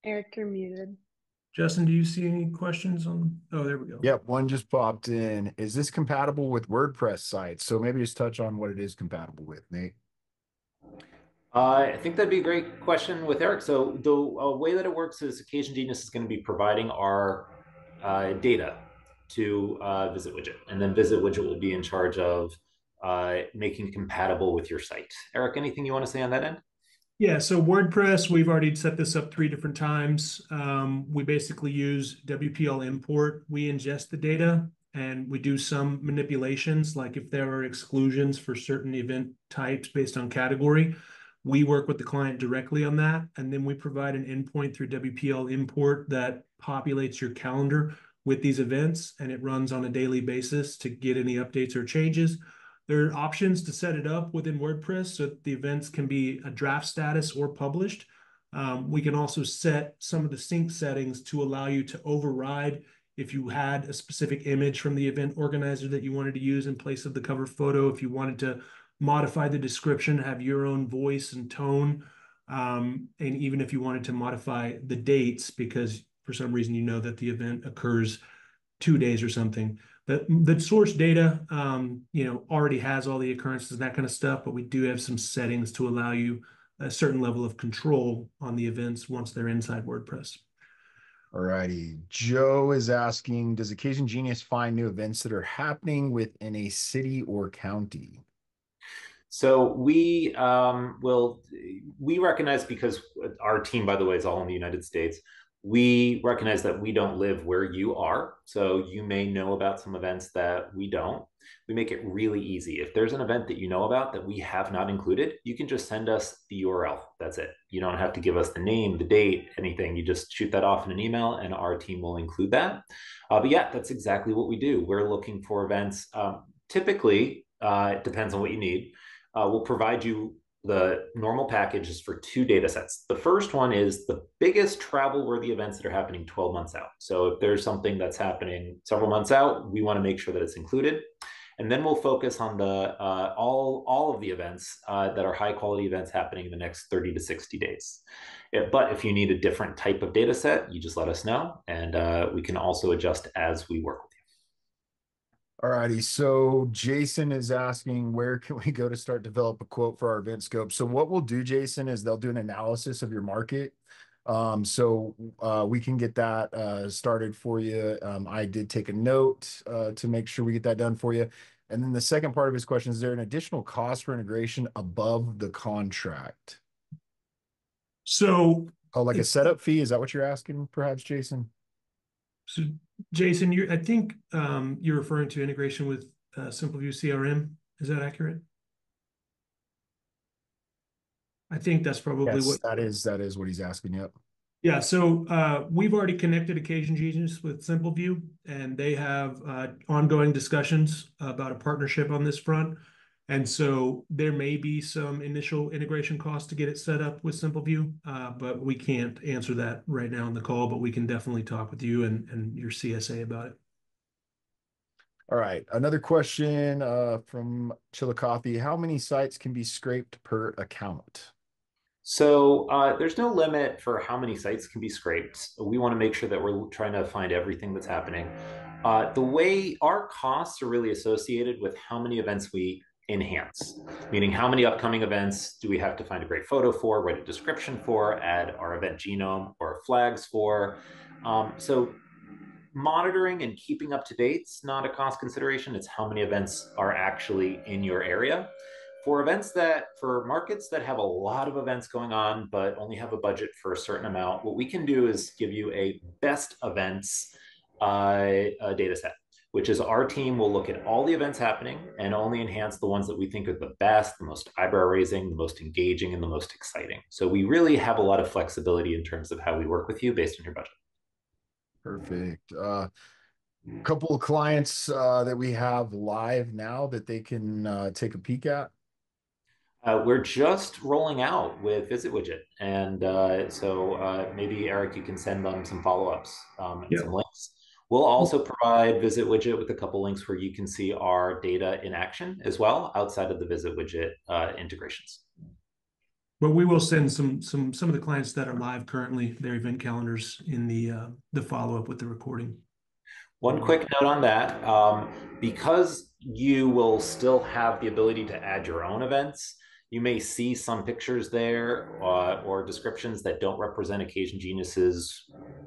Eric, you're muted. Justin, do you see any questions on? Oh, there we go. Yep, one just popped in. Is this compatible with WordPress sites? So maybe just touch on what it is compatible with, Nate. Uh, I think that'd be a great question with Eric. So the uh, way that it works is OccasionGenius is going to be providing our uh, data to uh, Visit Widget, and then Visit Widget will be in charge of uh, making compatible with your site. Eric, anything you want to say on that end? Yeah, so WordPress, we've already set this up three different times. Um, we basically use WP All Import. We ingest the data and we do some manipulations, like if there are exclusions for certain event types based on category, we work with the client directly on that. And then we provide an endpoint through WP All Import that populates your calendar with these events and it runs on a daily basis to get any updates or changes. There are options to set it up within WordPress so that the events can be a draft status or published. Um, we can also set some of the sync settings to allow you to override if you had a specific image from the event organizer that you wanted to use in place of the cover photo, if you wanted to modify the description, have your own voice and tone, um, and even if you wanted to modify the dates because for some reason you know that the event occurs two days or something. The, the source data, um, you know, already has all the occurrences and that kind of stuff, but we do have some settings to allow you a certain level of control on the events once they're inside WordPress. All righty. Joe is asking, does OccasionGenius find new events that are happening within a city or county? So we um, will, we recognize because our team, by the way, is all in the United States we recognize that we don't live where you are. So you may know about some events that we don't. We make it really easy. If there's an event that you know about that we have not included, you can just send us the URL. That's it. You don't have to give us the name, the date, anything. You just shoot that off in an email and our team will include that. Uh, but yeah, that's exactly what we do. We're looking for events. Um, typically, uh, it depends on what you need. Uh, we'll provide you the normal package is for two data sets. The first one is the biggest travel worthy events that are happening 12 months out. So if there's something that's happening several months out, we want to make sure that it's included. And then we'll focus on the uh, all all of the events uh, that are high quality events happening in the next 30 to 60 days. but if you need a different type of data set, you just let us know, and uh, we can also adjust as we work with All righty. So Jason is asking where can we go to start develop a quote for our event scope? So what we'll do, Jason, is they'll do an analysis of your market. Um, so uh, we can get that uh, started for you. Um, I did take a note uh, to make sure we get that done for you. And then the second part of his question is there an additional cost for integration above the contract? So Oh, like a setup fee? Is that what you're asking, perhaps, Jason? So Jason, you, I think, um, you're referring to integration with, uh, Simpleview CRM. Is that accurate? I think that's probably Yes, what, that is, that is what he's asking. Yep. yeah, so, uh, we've already connected OccasionGenius with Simpleview and they have, uh, ongoing discussions about a partnership on this front. And so there may be some initial integration costs to get it set up with Simpleview, uh, but we can't answer that right now in the call, but we can definitely talk with you and, and your CSA about it. All right. Another question uh, from Chillicothe. How many sites can be scraped per account? So uh, there's no limit for how many sites can be scraped. We want to make sure that we're trying to find everything that's happening. Uh, the way our costs are really associated with how many events we enhance, meaning how many upcoming events do we have to find a great photo for, write a description for, add our event genome or flags for. Um, so monitoring and keeping up to date is not a cost consideration. It's how many events are actually in your area. For events that, for markets that have a lot of events going on, but only have a budget for a certain amount, what we can do is give you a best events uh, data set, which is our team will look at all the events happening and only enhance the ones that we think are the best, the most eyebrow raising, the most engaging, and the most exciting. So we really have a lot of flexibility in terms of how we work with you based on your budget. Perfect. Uh, couple of clients uh, that we have live now that they can uh, take a peek at. Uh, we're just rolling out with Visit Widget, and uh, so uh, maybe Eric, you can send them some follow-ups um, and Yeah. some links. We'll also provide Visit Widget with a couple links where you can see our data in action as well, outside of the Visit Widget uh, integrations. But we will send some, some, some of the clients that are live currently, their event calendars in the, uh, the follow-up with the recording. One quick note on that, um, because you will still have the ability to add your own events, you may see some pictures there uh, or descriptions that don't represent OccasionGenius's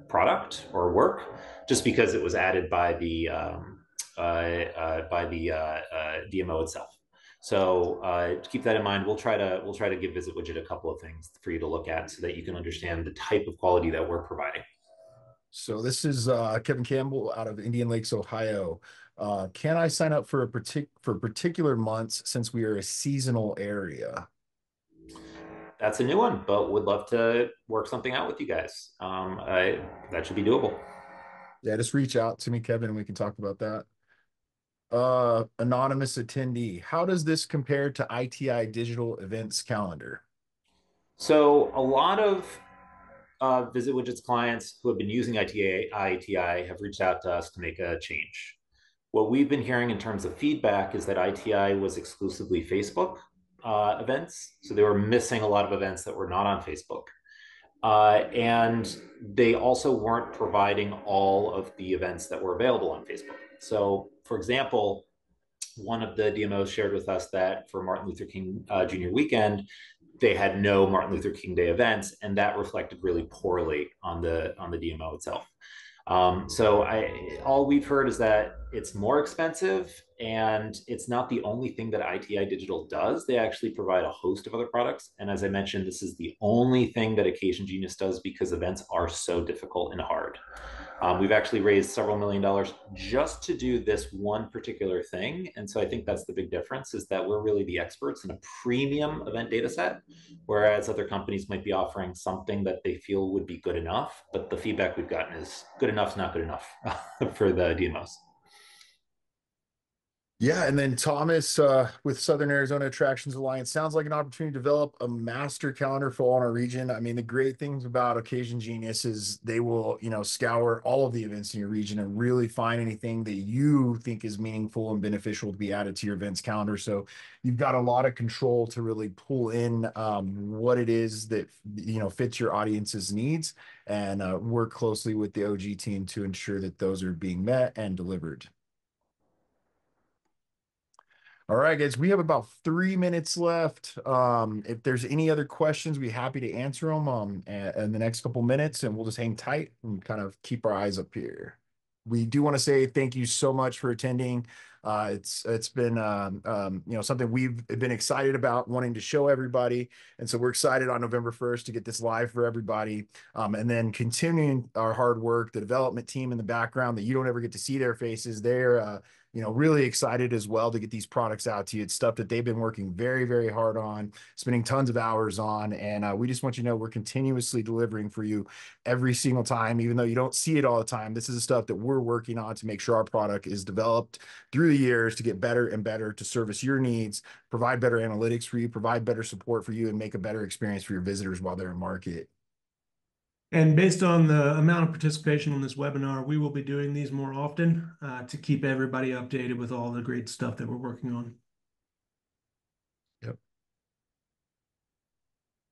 product or work, just because it was added by the um, uh, uh, by the uh, uh, DMO itself. So uh, keep that in mind. We'll try to we'll try to give Visit Widget a couple of things for you to look at so that you can understand the type of quality that we're providing. So this is uh, Kevin Campbell out of Indian Lakes, Ohio. Uh, can I sign up for a partic for particular months since we are a seasonal area? That's a new one, but would love to work something out with you guys. Um, I, that should be doable. Yeah, just reach out to me, Kevin, and we can talk about that. Uh, anonymous attendee. How does this compare to ITI digital events calendar? So a lot of uh, Visit Widgets clients who have been using ITA, ITI have reached out to us to make a change. What we've been hearing in terms of feedback is that ITI was exclusively Facebook uh, events. So they were missing a lot of events that were not on Facebook. Uh, and they also weren't providing all of the events that were available on Facebook. So, for example, one of the DMOs shared with us that for Martin Luther King uh, Jr. weekend, they had no Martin Luther King Day events, and that reflected really poorly on the on the DMO itself. Um, so I, all we've heard is that it's more expensive and it's not the only thing that ITI Digital does. They actually provide a host of other products. And as I mentioned, this is the only thing that OccasionGenius does because events are so difficult and hard. Um, we've actually raised several million dollars just to do this one particular thing. And so I think that's the big difference is that we're really the experts in a premium event data set, whereas other companies might be offering something that they feel would be good enough. But the feedback we've gotten is good enough is not good enough for the DMOs. Yeah, and then Thomas uh, with Southern Arizona Attractions Alliance sounds like an opportunity to develop a master calendar for all in our region. I mean, the great things about OccasionGenius is they will, you know, scour all of the events in your region and really find anything that you think is meaningful and beneficial to be added to your events calendar. So you've got a lot of control to really pull in um, what it is that you know fits your audience's needs and uh, work closely with the OG team to ensure that those are being met and delivered. All right, guys, we have about three minutes left. Um, if there's any other questions, we'd be happy to answer them um, in the next couple minutes, and we'll just hang tight and kind of keep our eyes up here. we do want to say thank you so much for attending. Uh, it's it's been um, um, you know something we've been excited about wanting to show everybody, and so we're excited on November first to get this live for everybody, um, and then continuing our hard work. The development team in the background that you don't ever get to see their faces, they're uh, you know really excited as well to get these products out to you. It's stuff that they've been working very very hard on, spending tons of hours on, and uh, we just want you to know we're continuously delivering for you every single time, even though you don't see it all the time. This is the stuff that we're working on to make sure our product is developed through the years to get better and better to service your needs, provide better analytics for you, provide better support for you, and make a better experience for your visitors while they're in market. And based on the amount of participation on this webinar, we will be doing these more often uh, to keep everybody updated with all the great stuff that we're working on. Yep.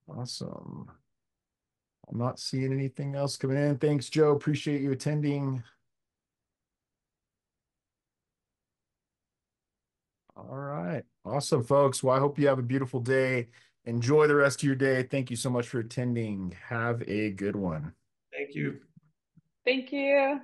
Awesome. I'm not seeing anything else coming in. Thanks, Joe. Appreciate you attending. All right. Awesome, folks. Well, I hope you have a beautiful day. Enjoy the rest of your day. Thank you so much for attending. Have a good one. Thank you. Thank you.